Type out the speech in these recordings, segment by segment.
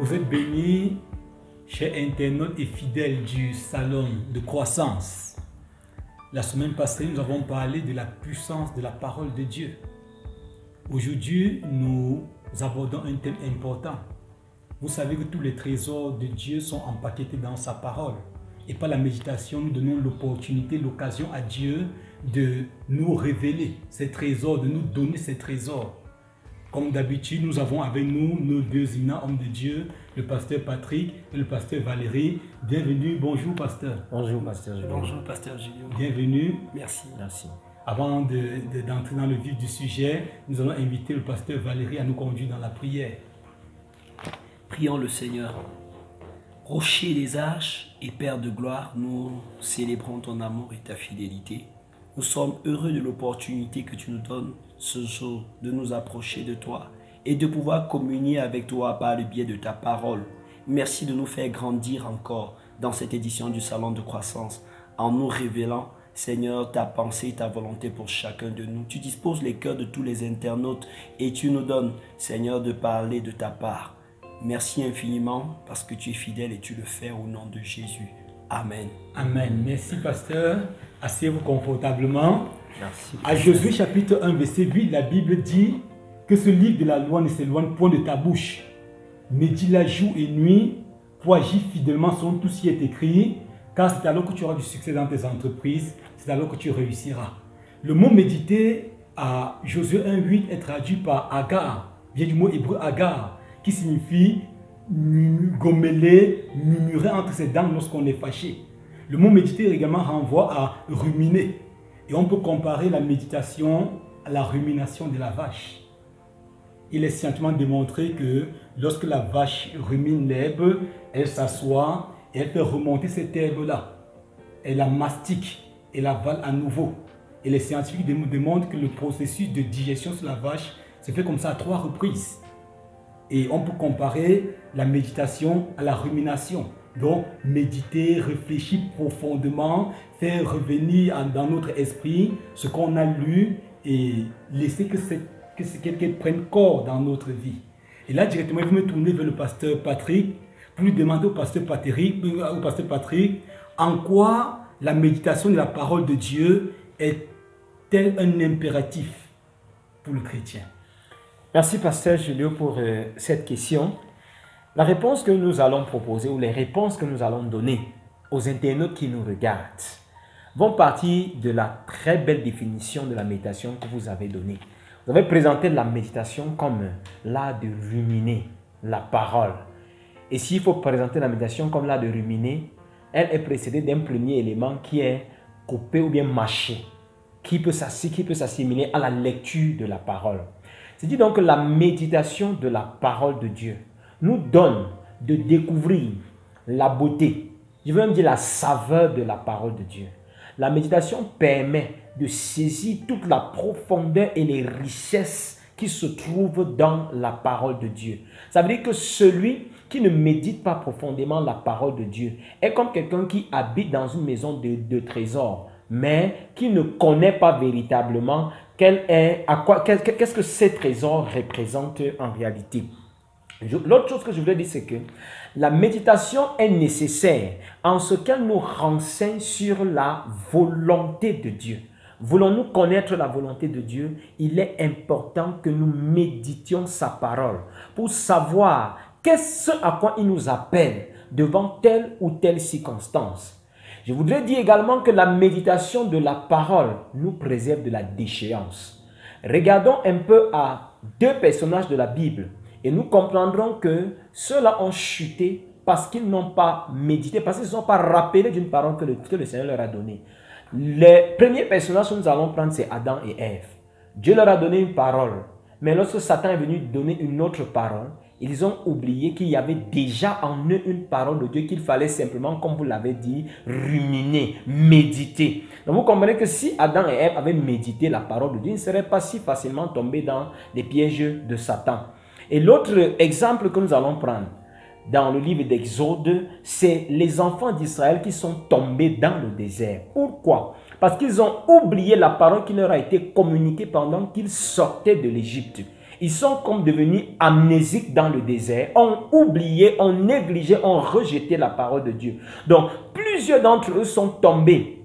Vous êtes bénis, chers internautes et fidèles du salon de croissance. La semaine passée, nous avons parlé de la puissance de la parole de Dieu. Aujourd'hui, nous abordons un thème important. Vous savez que tous les trésors de Dieu sont empaquetés dans sa parole. Et par la méditation, nous donnons l'opportunité, l'occasion à Dieu de nous révéler ces trésors, de nous donner ces trésors. Comme d'habitude, nous avons avec nous nos deux inats hommes de Dieu, le pasteur Patrick et le pasteur Valérie. Bienvenue, bonjour pasteur. Bonjour pasteur Julien. Bonjour pasteur Julien. Bienvenue. Merci. Merci. Avant d'entrer dans le vif du sujet, nous allons inviter le pasteur Valérie à nous conduire dans la prière. Prions le Seigneur. Rocher des arches et Père de gloire, nous célébrons ton amour et ta fidélité. Nous sommes heureux de l'opportunité que tu nous donnes ce jour de nous approcher de toi et de pouvoir communier avec toi par le biais de ta parole. Merci de nous faire grandir encore dans cette édition du Salon de croissance en nous révélant, Seigneur, ta pensée et ta volonté pour chacun de nous. Tu disposes les cœurs de tous les internautes et tu nous donnes, Seigneur, de parler de ta part. Merci infiniment parce que tu es fidèle et tu le fais au nom de Jésus. Amen. Amen. Merci, pasteur. Asseyez-vous confortablement. Merci. À Josué chapitre 1, verset 8, la Bible dit que ce livre de la loi ne s'éloigne point de ta bouche. Médite la jour et nuit pour agir fidèlement selon tout ce qui est écrit, car c'est alors que tu auras du succès dans tes entreprises, c'est alors que tu réussiras. Le mot méditer à Josué 1, 8 est traduit par agar, vient du mot hébreu agar, qui signifie gommeler, murmurer entre ses dents lorsqu'on est fâché. Le mot méditer également renvoie à ruminer. Et on peut comparer la méditation à la rumination de la vache. Il est scientifiquement démontré que lorsque la vache rumine l'herbe, elle s'assoit et elle fait remonter cette herbe-là. Elle la mastique et la vale à nouveau. Et les scientifiques démontrent que le processus de digestion sur la vache se fait comme ça à trois reprises. Et on peut comparer la méditation à la rumination. Donc, méditer, réfléchir profondément, faire revenir dans notre esprit ce qu'on a lu et laisser que, que quelque prenne corps dans notre vie. Et là, directement, je vais me tourner vers le pasteur Patrick pour lui demander au pasteur Patrick, euh, au pasteur Patrick en quoi la méditation de la parole de Dieu est-elle un impératif pour le chrétien? Merci, pasteur Julio, pour euh, cette question. La réponse que nous allons proposer ou les réponses que nous allons donner aux internautes qui nous regardent vont partir de la très belle définition de la méditation que vous avez donnée. Vous avez présenté la méditation comme l'art de ruminer la parole. Et s'il faut présenter la méditation comme l'art de ruminer, elle est précédée d'un premier élément qui est coupé ou bien mâché, qui peut s'assimiler à la lecture de la parole. C'est dit donc que la méditation de la parole de Dieu nous donne de découvrir la beauté, je veux même dire la saveur de la parole de Dieu. La méditation permet de saisir toute la profondeur et les richesses qui se trouvent dans la parole de Dieu. Ça veut dire que celui qui ne médite pas profondément la parole de Dieu est comme quelqu'un qui habite dans une maison de, de trésors, mais qui ne connaît pas véritablement est, à qu'est-ce que ces trésors représentent en réalité? L'autre chose que je voulais dire, c'est que la méditation est nécessaire en ce qu'elle nous renseigne sur la volonté de Dieu. Voulons-nous connaître la volonté de Dieu? Il est important que nous méditions sa parole pour savoir qu'est-ce à quoi il nous appelle devant telle ou telle circonstance. Je voudrais dire également que la méditation de la parole nous préserve de la déchéance. Regardons un peu à deux personnages de la Bible et nous comprendrons que ceux-là ont chuté parce qu'ils n'ont pas médité, parce qu'ils ne sont pas rappelés d'une parole que le, que le Seigneur leur a donnée. Les premiers personnages que nous allons prendre, c'est Adam et Ève. Dieu leur a donné une parole. Mais lorsque Satan est venu donner une autre parole, ils ont oublié qu'il y avait déjà en eux une parole de Dieu qu'il fallait simplement, comme vous l'avez dit, ruminer, méditer. Donc vous comprenez que si Adam et Ève avaient médité la parole de Dieu, ils ne seraient pas si facilement tombés dans les pièges de Satan. Et l'autre exemple que nous allons prendre dans le livre d'Exode, c'est les enfants d'Israël qui sont tombés dans le désert. Pourquoi? Parce qu'ils ont oublié la parole qui leur a été communiquée pendant qu'ils sortaient de l'Égypte. Ils sont comme devenus amnésiques dans le désert, ont oublié, ont négligé, ont rejeté la parole de Dieu. Donc, plusieurs d'entre eux sont tombés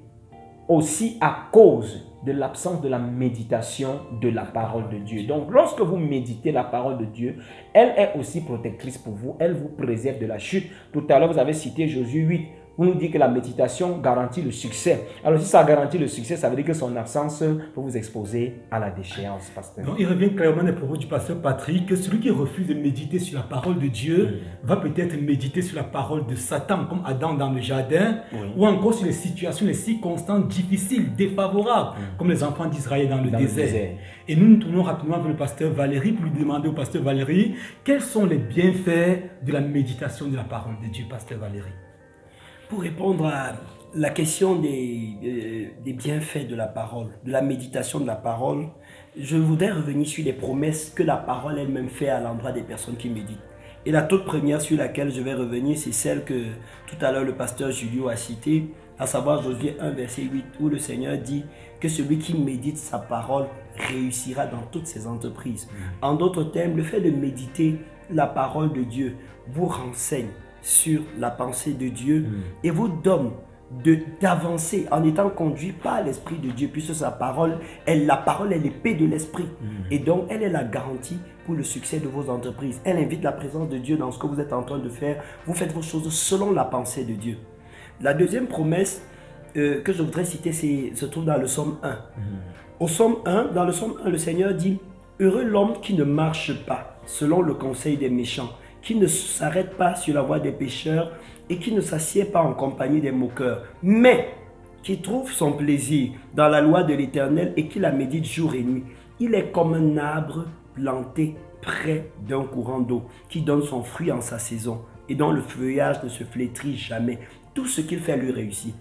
aussi à cause de l'absence de la méditation de la parole de Dieu. Donc, lorsque vous méditez la parole de Dieu, elle est aussi protectrice pour vous. Elle vous préserve de la chute. Tout à l'heure, vous avez cité Josué 8 vous nous dit que la méditation garantit le succès. Alors si ça garantit le succès, ça veut dire que son absence peut vous exposer à la déchéance, pasteur. Donc il revient clairement des propos du pasteur Patrick que celui qui refuse de méditer sur la parole de Dieu va peut-être méditer sur la parole de Satan, comme Adam dans le jardin, ou encore sur les situations, les circonstances difficiles, défavorables, comme les enfants d'Israël dans, le, désert. Et nous nous tournons rapidement vers le pasteur Valérie pour lui demander au pasteur Valérie quels sont les bienfaits de la méditation de la parole de Dieu, pasteur Valérie? Pour répondre à la question des, des, bienfaits de la parole, de la méditation de la parole, je voudrais revenir sur les promesses que la parole elle-même fait à l'endroit des personnes qui méditent. Et la toute première sur laquelle je vais revenir, c'est celle que tout à l'heure le pasteur Julio a citée, à savoir Josué 1, verset 8, où le Seigneur dit que celui qui médite sa parole réussira dans toutes ses entreprises. En d'autres termes, le fait de méditer la parole de Dieu vous renseigne sur la pensée de Dieu mm. et vous donne d'avancer en étant conduit par l'Esprit de Dieu, puisque sa parole, elle, la parole est l'épée de l'Esprit. Mm. Et donc, elle est la garantie pour le succès de vos entreprises. Elle invite la présence de Dieu dans ce que vous êtes en train de faire. Vous faites vos choses selon la pensée de Dieu. La deuxième promesse euh, que je voudrais citer se trouve dans le Somme 1. Mm. Au Somme 1, dans le Somme 1, le Seigneur dit, Heureux l'homme qui ne marche pas selon le conseil des méchants qui ne s'arrête pas sur la voie des pécheurs et qui ne s'assied pas en compagnie des moqueurs, mais qui trouve son plaisir dans la loi de l'Éternel et qui la médite jour et nuit. Il est comme un arbre planté près d'un courant d'eau qui donne son fruit en sa saison et dont le feuillage ne se flétrit jamais. Tout ce qu'il fait lui réussit.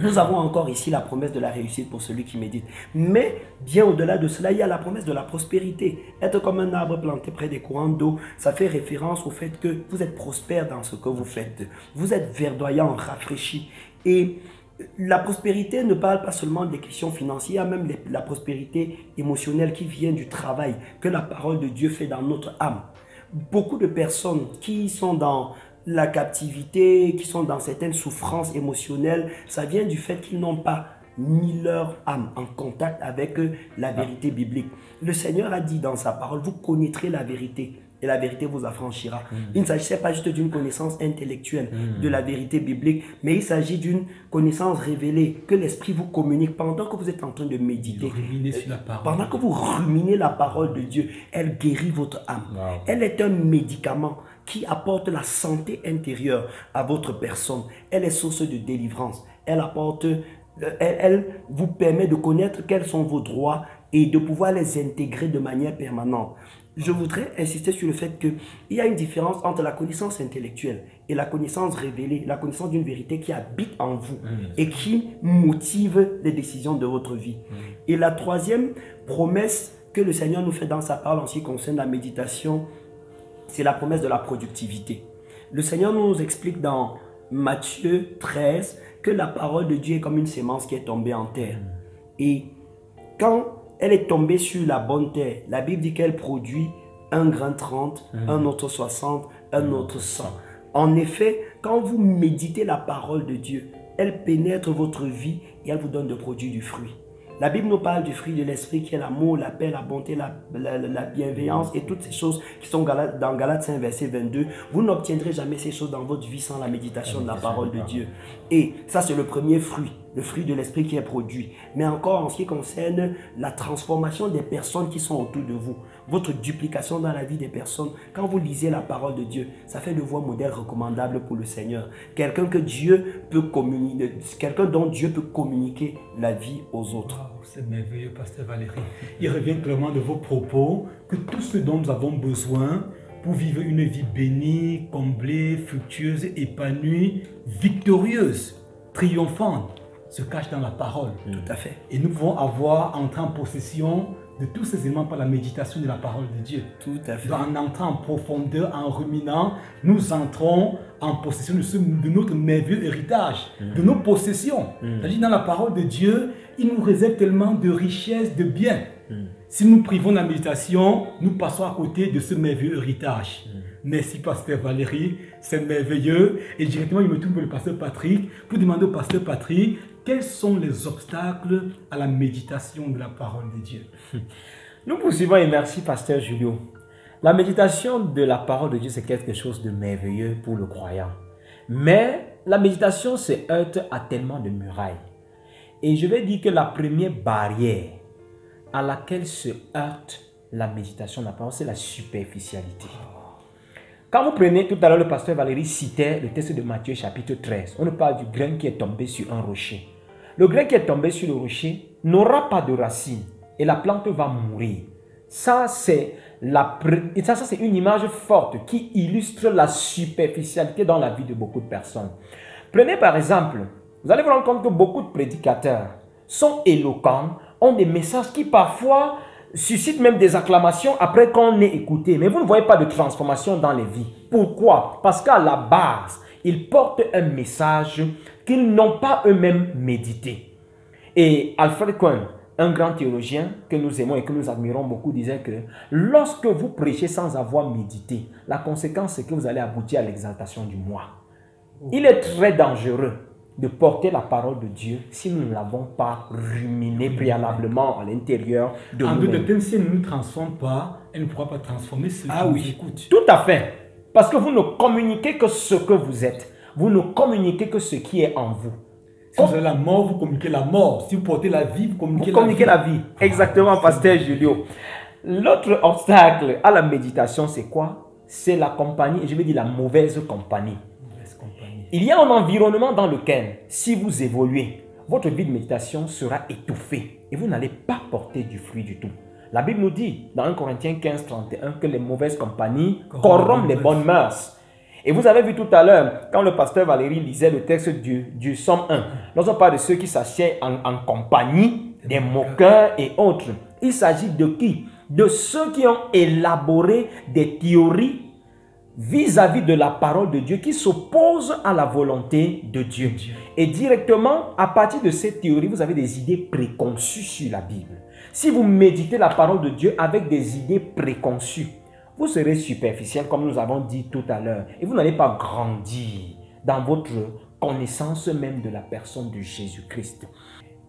Nous avons encore ici la promesse de la réussite pour celui qui médite. Mais bien au-delà de cela, il y a la promesse de la prospérité. Être comme un arbre planté près des courants d'eau, ça fait référence au fait que vous êtes prospère dans ce que vous faites. Vous êtes verdoyant, rafraîchi. Et la prospérité ne parle pas seulement des questions financières, même la prospérité émotionnelle qui vient du travail que la parole de Dieu fait dans notre âme. Beaucoup de personnes qui sont dans la captivité, qui sont dans certaines souffrances émotionnelles, ça vient du fait qu'ils n'ont pas mis leur âme en contact avec la vérité biblique. Le Seigneur a dit dans sa parole, vous connaîtrez la vérité et la vérité vous affranchira. Mm. Il ne s'agissait pas juste d'une connaissance intellectuelle mm. de la vérité biblique, mais il s'agit d'une connaissance révélée que l'Esprit vous communique pendant que vous êtes en train de méditer. Sur la parole. Pendant que vous ruminez la parole de Dieu, elle guérit votre âme. Elle est un médicament qui apporte la santé intérieure à votre personne. Elle est source de délivrance. Elle apporte, euh, elle, vous permet de connaître quels sont vos droits et de pouvoir les intégrer de manière permanente. Je voudrais insister sur le fait qu'il y a une différence entre la connaissance intellectuelle et la connaissance révélée, la connaissance d'une vérité qui habite en vous et qui motive les décisions de votre vie. Et la troisième promesse que le Seigneur nous fait dans sa parole en ce qui concerne la méditation, c'est la promesse de la productivité. Le Seigneur nous explique dans Matthieu 13 que la parole de Dieu est comme une sémence qui est tombée en terre. Et quand elle est tombée sur la bonne terre, la Bible dit qu'elle produit un grain 30, mm. un autre 60, un autre 100. En effet, quand vous méditez la parole de Dieu, elle pénètre votre vie et elle vous donne de produire du fruit. La Bible nous parle du fruit de l'esprit qui est l'amour, la paix, la bonté, la, la, bienveillance et toutes ces choses qui sont dans Galates 5, verset 22. Vous n'obtiendrez jamais ces choses dans votre vie sans la méditation de la parole de Dieu. Et ça, c'est le premier fruit le fruit de l'esprit qui est produit. Mais encore en ce qui concerne la transformation des personnes qui sont autour de vous, votre duplication dans la vie des personnes, quand vous lisez la parole de Dieu, ça fait de vous un modèle recommandable pour le Seigneur. Quelqu'un dont Dieu peut communiquer la vie aux autres. C'est merveilleux, Pasteur Valérie. Il revient clairement de vos propos que tout ce dont nous avons besoin pour vivre une vie bénie, comblée, fructueuse, épanouie, victorieuse, triomphante, se cache dans la parole. Tout à fait. Et nous pouvons avoir, entrer en possession de tous ces éléments par la méditation de la parole de Dieu. Tout à fait. En entrant en profondeur, en ruminant, nous entrons en possession de, ce, de notre merveilleux héritage, mm. de nos possessions. Mm. C'est-à-dire dans la parole de Dieu, il nous réserve tellement de richesses, de biens. Mm. Si nous privons la méditation, nous passons à côté de ce merveilleux héritage. Merci, Pasteur Valérie, c'est merveilleux. Et directement, je me tourne vers le Pasteur Patrick pour demander au Pasteur Patrick quels sont les obstacles à la méditation de la parole de Dieu? Nous poursuivons et merci, Pasteur Julio. La méditation de la parole de Dieu, c'est quelque chose de merveilleux pour le croyant. Mais la méditation se heurte à tellement de murailles. Et je vais dire que la première barrière à laquelle se heurte la méditation de la parole, c'est la superficialité. Quand vous prenez, tout à l'heure, le pasteur Valérie citait le texte de Matthieu chapitre 13. On parle du grain qui est tombé sur un rocher. Le grain qui est tombé sur le rocher n'aura pas de racines et la plante va mourir. Ça, c'est ça, ça c'est une image forte qui illustre la superficialité dans la vie de beaucoup de personnes. Prenez par exemple, vous allez vous rendre compte que beaucoup de prédicateurs sont éloquents, ont des messages qui parfois suscitent même des acclamations après qu'on ait écouté. Mais vous ne voyez pas de transformation dans les vies. Pourquoi? Parce qu'à la base, ils portent un message qu'ils n'ont pas eux-mêmes médité. Et Alfred Cohen, un grand théologien que nous aimons et que nous admirons beaucoup, disait que lorsque vous prêchez sans avoir médité, la conséquence c'est que vous allez aboutir à l'exaltation du moi. Il est très dangereux de porter la parole de Dieu si nous ne l'avons pas ruminé préalablement à l'intérieur de En nous. d'autres termes, si elle ne nous transforme pas, elle ne pourra pas transformer ceux Ah qui oui. nous écoutent. Tout à fait. Parce que vous ne communiquez que ce que vous êtes. Vous ne communiquez que ce qui est en vous. Si vous avez la mort, vous communiquez la mort. Si vous portez la vie, vous communiquez Vous la communiquez vie. la vie. Exactement, pasteur Julio. L'autre obstacle à la méditation, c'est quoi? C'est la compagnie, je vais dire la mauvaise compagnie. Il y a un environnement dans lequel, si vous évoluez, votre vie de méditation sera étouffée et vous n'allez pas porter du fruit du tout. La Bible nous dit dans 1 Corinthiens 15, 31 que les mauvaises compagnies Corrompent les bonnes mœurs. Et vous avez vu tout à l'heure, quand le pasteur Valérie lisait le texte du, du Somme 1, lorsqu'on parle de ceux qui s'assiedent en, en compagnie des moqueurs et autres, il s'agit de qui? De ceux qui ont élaboré des théories vis-à-vis de la parole de Dieu qui s'oppose à la volonté de Dieu. Et directement, à partir de cette théorie, vous avez des idées préconçues sur la Bible. Si vous méditez la parole de Dieu avec des idées préconçues, vous serez superficiel, comme nous avons dit tout à l'heure, et vous n'allez pas grandir dans votre connaissance même de la personne de Jésus-Christ.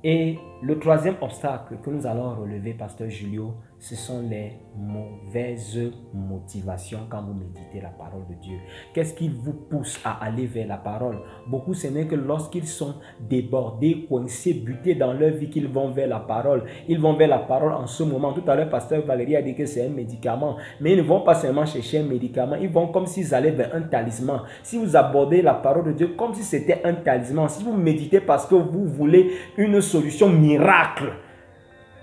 Et le troisième obstacle que nous allons relever, Pasteur Julio, ce sont les mauvaises motivations quand vous méditez la parole de Dieu. Qu'est-ce qui vous pousse à aller vers la parole? Beaucoup, ce n'est que lorsqu'ils sont débordés, coincés, butés dans leur vie qu'ils vont vers la parole. Ils vont vers la parole en ce moment. Tout à l'heure, Pasteur Valérie a dit que c'est un médicament. Mais ils ne vont pas seulement chercher un médicament, ils vont comme s'ils allaient vers un talisman. Si vous abordez la parole de Dieu comme si c'était un talisman, si vous méditez parce que vous voulez une solution miracle,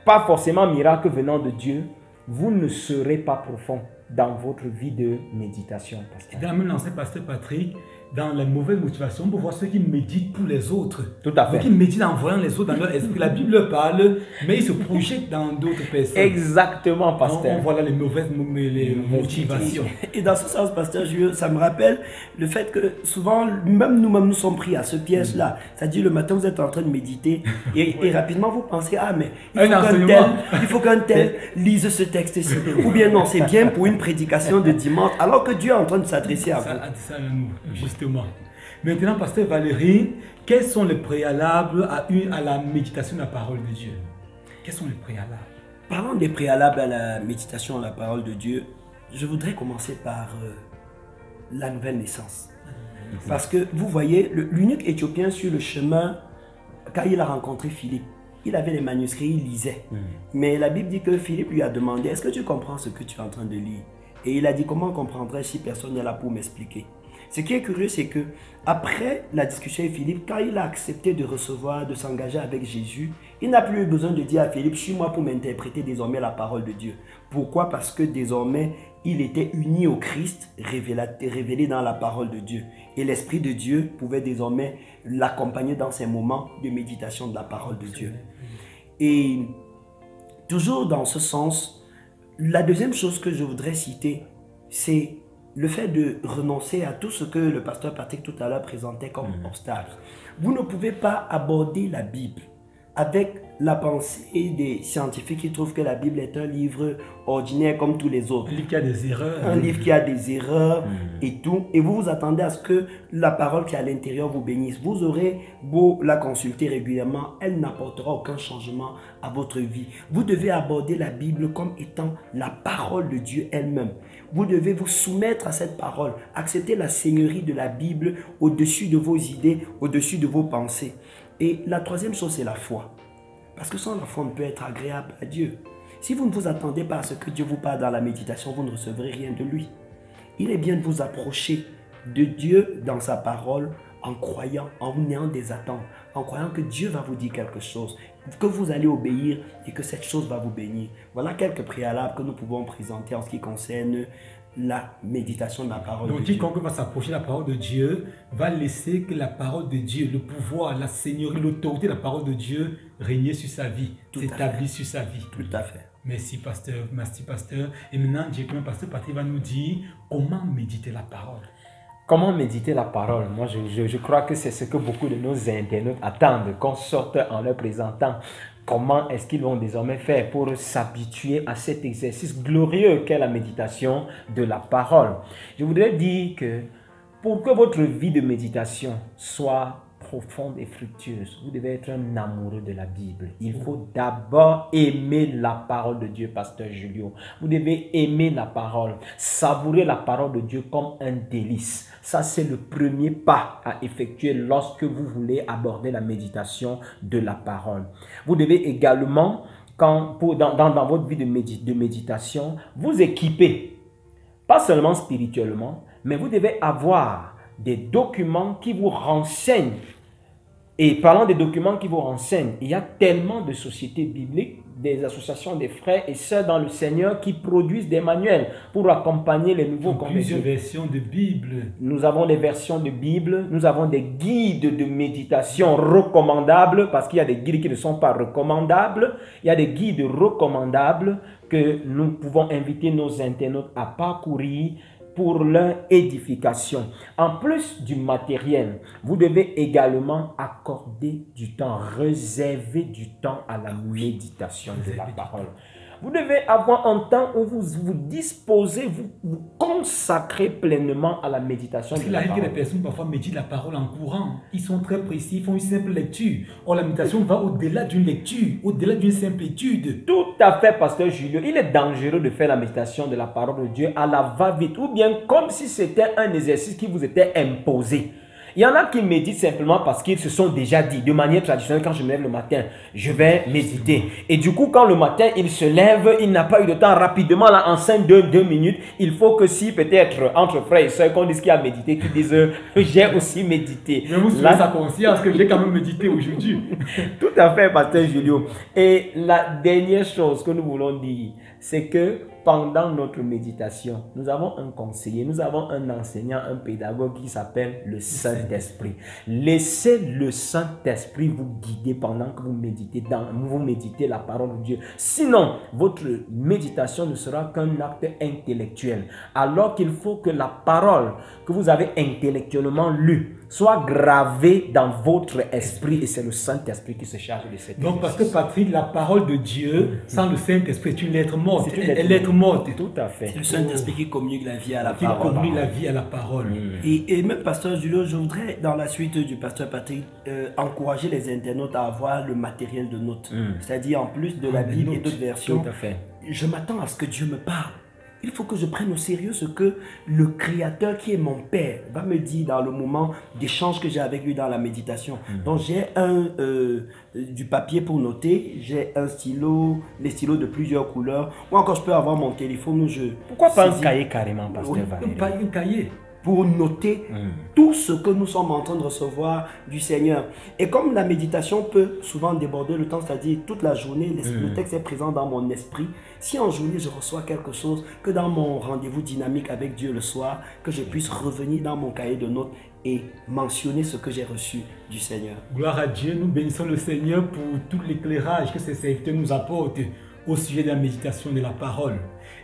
pas forcément miracle venant de Dieu, vous ne serez pas profond dans votre vie de méditation. la même lancée, Pasteur Patrick, dans les mauvaises motivations, on peut voir ceux qui méditent pour les autres. Tout à Ceux fait. qui méditent en voyant les autres dans leur esprit. La Bible leur parle, mais ils se projettent dans d'autres personnes. Exactement, pasteur. voit là les mauvaises les motivations. Et dans ce sens, pasteur ça me rappelle le fait que souvent, même nous-mêmes, nous sommes pris à ce piège-là. C'est-à-dire, le matin, vous êtes en train de méditer et, et rapidement, vous pensez, ah, mais il faut qu'un tel, il faut qu'un tel lise ce texte-ci. Ou bien non, c'est bien pour une prédication de dimanche, alors que Dieu est en train de s'adresser à vous. Ça, nous, justement. Maintenant, Pasteur Valérie, quels sont les préalables à, une, à la méditation de la parole de Dieu? Quels sont les préalables? Parlant des préalables à la méditation à la parole de Dieu, je voudrais commencer par euh, la nouvelle naissance. Parce que vous voyez, l'unique Éthiopien sur le chemin, quand il a rencontré Philippe, il avait les manuscrits, il lisait. Mais la Bible dit que Philippe lui a demandé, est-ce que tu comprends ce que tu es en train de lire? Et il a dit, comment comprendrais si personne n'est là pour m'expliquer? Ce qui est curieux, c'est que après la discussion avec Philippe, quand il a accepté de recevoir, de s'engager avec Jésus, il n'a plus eu besoin de dire à Philippe, suis-moi pour m'interpréter désormais la parole de Dieu. Pourquoi? Parce que désormais, il était uni au Christ, révélé dans la parole de Dieu. Et l'Esprit de Dieu pouvait désormais l'accompagner dans ses moments de méditation de la parole de Dieu. Et toujours dans ce sens, la deuxième chose que je voudrais citer, c'est le fait de renoncer à tout ce que le pasteur Patrick tout à l'heure présentait comme obstacle. Vous ne pouvez pas aborder la Bible avec la pensée des scientifiques qui trouvent que la Bible est un livre ordinaire comme tous les autres. Un livre qui a des erreurs. Un livre qui a des erreurs et tout. Et vous vous attendez à ce que la parole qui est à l'intérieur vous bénisse. Vous aurez beau la consulter régulièrement, elle n'apportera aucun changement à votre vie. Vous devez aborder la Bible comme étant la parole de Dieu elle-même. Vous devez vous soumettre à cette parole, accepter la seigneurie de la Bible au-dessus de vos idées, au-dessus de vos pensées. Et la troisième chose, c'est la foi. Parce que sans la foi, on ne peut être agréable à Dieu. Si vous ne vous attendez pas à ce que Dieu vous parle dans la méditation, vous ne recevrez rien de lui. Il est bien de vous approcher de Dieu dans sa parole en croyant, en ayant des attentes, en croyant que Dieu va vous dire quelque chose, que vous allez obéir et que cette chose va vous bénir. Voilà quelques préalables que nous pouvons présenter en ce qui concerne la méditation de la parole Donc de Dieu. quiconque va s'approcher de la parole de Dieu va laisser que la parole de Dieu, le pouvoir, la seigneurie, l'autorité de la parole de Dieu régner sur sa vie, s'établir sur sa vie. Tout à fait. Merci pasteur, merci pasteur. Et maintenant, directement, pasteur Patrick va nous dire comment méditer la parole. Comment méditer la parole? Moi, je, je- je crois que c'est ce que beaucoup de nos internautes attendent, qu'on sorte en leur présentant. Comment est-ce qu'ils vont désormais faire pour s'habituer à cet exercice glorieux qu'est la méditation de la parole. Je voudrais dire que pour que votre vie de méditation soit profonde et fructueuse, vous devez être un amoureux de la Bible. Il faut d'abord aimer la parole de Dieu, pasteur Julio. Vous devez aimer la parole, savourer la parole de Dieu comme un délice. Ça, c'est le premier pas à effectuer lorsque vous voulez aborder la méditation de la parole. Vous devez également, quand, pour, dans, dans, votre vie de, de méditation, vous équiper pas seulement spirituellement, mais vous devez avoir des documents qui vous renseignent. Et parlant des documents qui vous renseignent, il y a tellement de sociétés bibliques, des associations des frères et sœurs dans le Seigneur qui produisent des manuels pour accompagner les nouveaux Donc, plusieurs convertis. versions de Bible. Nous avons des versions de Bible, nous avons des guides de méditation recommandables, parce qu'il y a des guides qui ne sont pas recommandables, il y a des guides recommandables que nous pouvons inviter nos internautes à parcourir pour leur édification. En plus du matériel, vous devez également accorder du temps, réserver du temps à la méditation de la parole. Vous devez avoir un temps où vous vous disposez, vous vous consacrez pleinement à la méditation Parce qu'il arrive que les personnes parfois méditent la parole en courant. Ils sont très précis, ils font une simple lecture. Or, la méditation va au-delà d'une lecture, au-delà d'une simple étude. Tout à fait, pasteur Julio. Il est dangereux de faire la méditation de la parole de Dieu à la va-vite ou bien comme si c'était un exercice qui vous était imposé. Il y en a qui méditent simplement parce qu'ils se sont déjà dit, de manière traditionnelle, quand je me lève le matin, je vais méditer. Et du coup, quand le matin, il se lève, il n'a pas eu de temps rapidement, là, en 5 deux, deux minutes, il faut que si peut-être entre frères et sœurs qu'on dise qu'il a médité, qu'ils disent, euh, j'ai aussi médité. Je vous Là- sa conscience que j'ai quand même médité aujourd'hui. tout à fait, Pasteur Julio. Et la dernière chose que nous voulons dire, c'est que pendant notre méditation, nous avons un conseiller, nous avons un enseignant, un pédagogue qui s'appelle le Saint-Esprit. Laissez le Saint-Esprit vous guider pendant que vous méditez, vous méditez la parole de Dieu. Sinon, votre méditation ne sera qu'un acte intellectuel. Alors qu'il faut que la parole que vous avez intellectuellement lue soit gravée dans votre esprit et c'est le Saint-Esprit qui se charge de cette Donc, parce que Patrick, la parole de Dieu, sans le Saint-Esprit, est une lettre morte. C'est une Elle lettre est lettre morte. Tout à fait. C'est le Saint-Esprit qui communique la vie à la Qui parole. communique la vie à la parole. Et, et même pasteur Julio, je voudrais, dans la suite du pasteur Patrick, euh, encourager les internautes à avoir le matériel de notes. C'est-à-dire, en plus de la Ah, Bible et d'autres versions, Tout à fait. je m'attends à ce que Dieu me parle. Il faut que je prenne au sérieux ce que le Créateur, qui est mon Père, va me dire dans le moment d'échange que j'ai avec lui dans la méditation. Donc j'ai un euh, du papier pour noter, j'ai un stylo, les stylos de plusieurs couleurs, ou encore je peux avoir mon téléphone où je Pourquoi pas un cahier carrément, Pasteur Valérie Pas un cahier. Pour noter tout ce que nous sommes en train de recevoir du Seigneur. Et comme la méditation peut souvent déborder le temps, c'est-à-dire toute la journée, l'esprit- le texte est présent dans mon esprit. Si en journée je reçois quelque chose, que dans mon rendez-vous dynamique avec Dieu le soir, que je puisse revenir dans mon cahier de notes et mentionner ce que j'ai reçu du Seigneur. Gloire à Dieu, nous bénissons le Seigneur pour tout l'éclairage que ses serviteurs nous apportent au sujet de la méditation de la parole.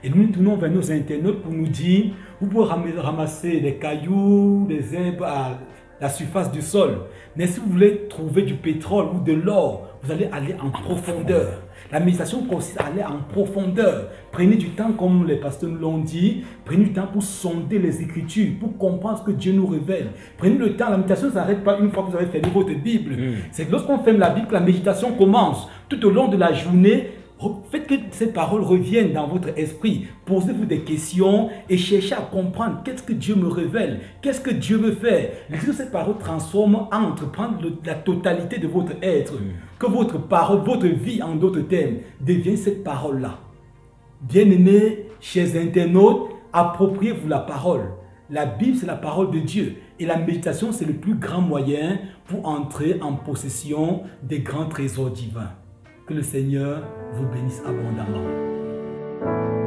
Et nous nous tournons vers nos internautes pour nous dire, vous pouvez ram- ramasser des cailloux, des herbes à la surface du sol. Mais si vous voulez trouver du pétrole ou de l'or, vous allez aller en profondeur. La méditation consiste à aller en profondeur. Prenez du temps, comme les pasteurs nous l'ont dit, prenez du temps pour sonder les Écritures, pour comprendre ce que Dieu nous révèle. Prenez le temps, la méditation ne s'arrête pas une fois que vous avez fermé votre Bible. C'est que lorsqu'on ferme la Bible que la méditation commence. Tout au long de la journée, Faites que ces paroles reviennent dans votre esprit. Posez-vous des questions et cherchez à comprendre qu'est-ce que Dieu me révèle, qu'est-ce que Dieu veut faire? Laissez que ces paroles transforment, entreprendre la totalité de votre être. Que votre parole, votre vie en d'autres termes, devienne cette parole-là. Bien-aimés, chers internautes, appropriez-vous la parole. La Bible, c'est la parole de Dieu. Et la méditation, c'est le plus grand moyen pour entrer en possession des grands trésors divins. Que le Seigneur vous bénisse abondamment.